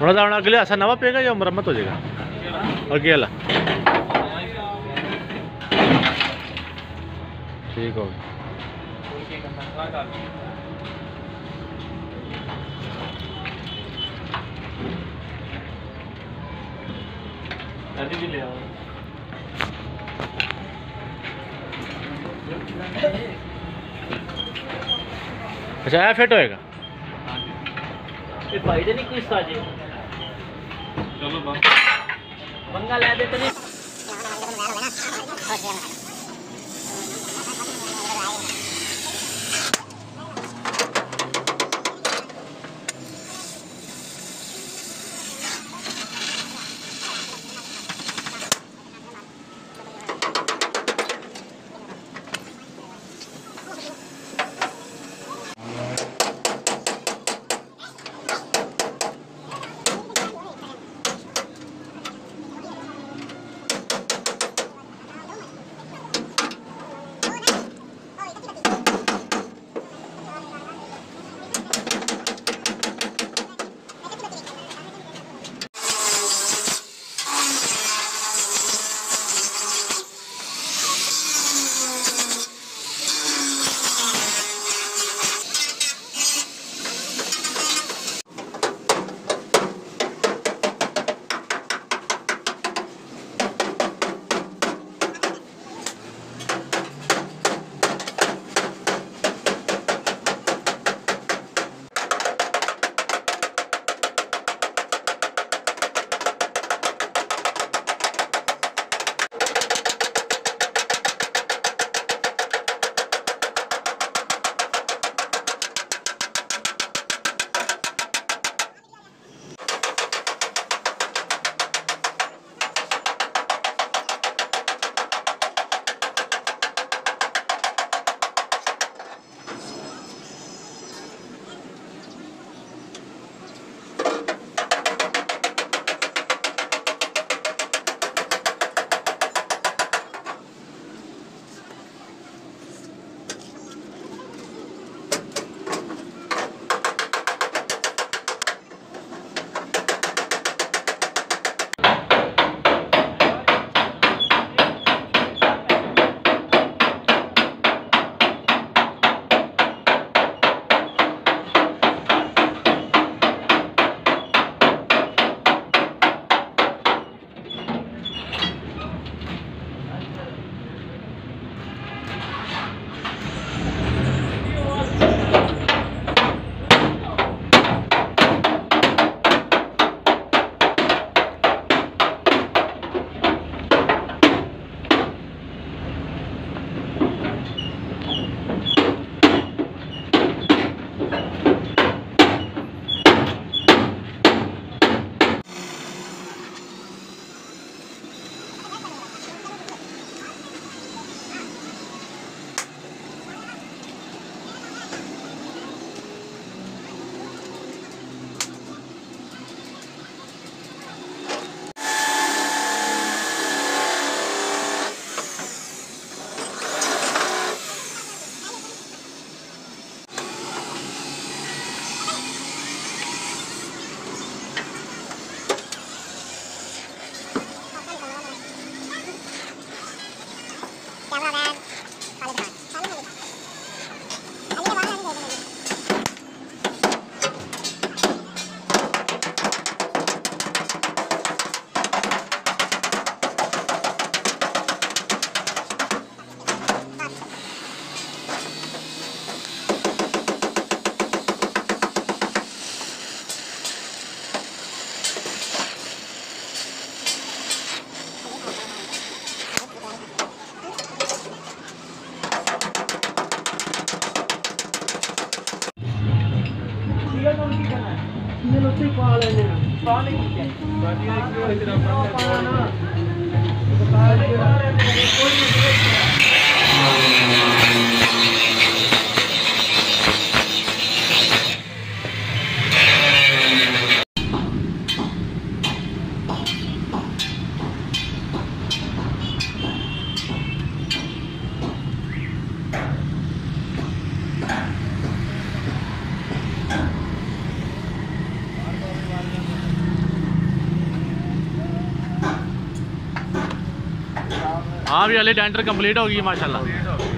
थोड़ा दाना अगले ऐसा नवा पेगा या मरम्मत हो जाएगा? अगे वाला। ठीक हो गया। अभी भी ले आओ। अच्छा है फिट होएगा ये फ़ायदा नहीं साजे चलो बंगा ले देते नहीं। ਵਿੱਚ ਹੀ ਪਾ ਲੈਣੇ ਆ। ਪਾ ਲਈ ਠੀਕ ਹੈ। ਬਾਕੀ ਇੱਕ ਹੋਰ ਇਧਰ ਆਪਾਂ ਕੋਈ ਨਹੀਂ। हाँ भी अली डेंटर कंप्लीट होगी माशाल्लाह।